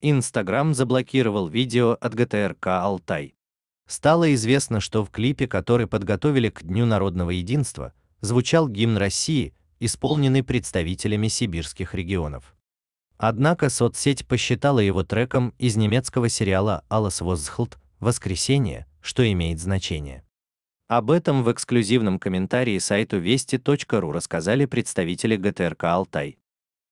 Инстаграм заблокировал видео от ГТРК «Алтай». Стало известно, что в клипе, который подготовили к Дню народного единства, звучал гимн России, исполненный представителями сибирских регионов. Однако соцсеть посчитала его треком из немецкого сериала «Alles Возхлт» «Воскресенье», что имеет значение. Об этом в эксклюзивном комментарии сайту вести.ру рассказали представители ГТРК «Алтай».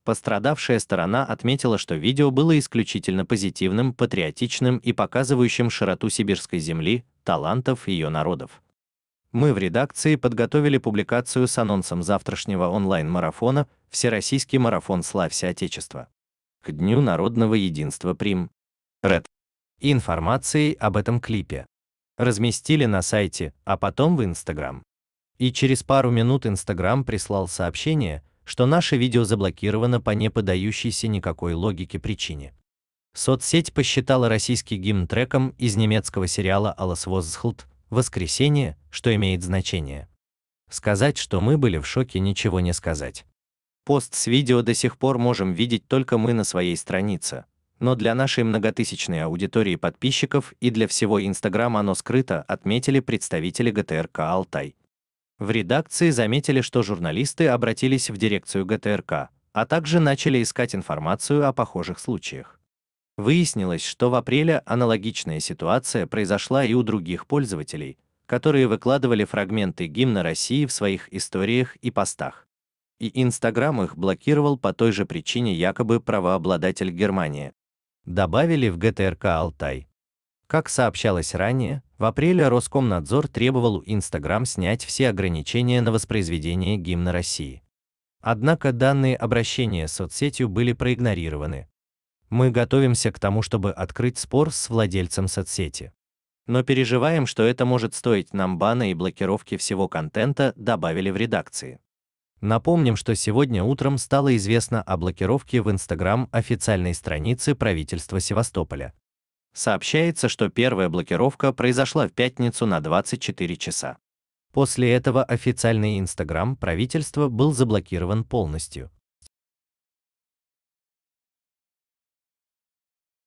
Пострадавшая сторона отметила, что видео было исключительно позитивным, патриотичным и показывающим широту сибирской земли, талантов ее народов. Мы в редакции подготовили публикацию с анонсом завтрашнего онлайн-марафона «Всероссийский марафон Славься Отечество» к Дню народного единства Прим. Ред. Информацией об этом клипе. Разместили на сайте, а потом в Инстаграм. И через пару минут Инстаграм прислал сообщение, что наше видео заблокировано по не подающейся никакой логике причине. Соцсеть посчитала российский гимн треком из немецкого сериала «Alles Возхлт» «Воскресенье», что имеет значение. Сказать, что мы были в шоке, ничего не сказать. Пост с видео до сих пор можем видеть только мы на своей странице, но для нашей многотысячной аудитории подписчиков и для всего Инстаграма оно скрыто, отметили представители ГТРК «Алтай». В редакции заметили, что журналисты обратились в дирекцию ГТРК, а также начали искать информацию о похожих случаях. Выяснилось, что в апреле аналогичная ситуация произошла и у других пользователей, которые выкладывали фрагменты гимна России в своих историях и постах. И Инстаграм их блокировал по той же причине якобы правообладатель Германии. Добавили в ГТРК Алтай. Как сообщалось ранее, в апреле Роскомнадзор требовал у Instagram снять все ограничения на воспроизведение гимна России. Однако данные обращения с соцсетью были проигнорированы. Мы готовимся к тому, чтобы открыть спор с владельцем соцсети. Но переживаем, что это может стоить нам бана и блокировки всего контента, добавили в редакции. Напомним, что сегодня утром стало известно о блокировке в Instagram официальной страницы правительства Севастополя. Сообщается, что первая блокировка произошла в пятницу на 24 часа. После этого официальный Инстаграм правительства был заблокирован полностью.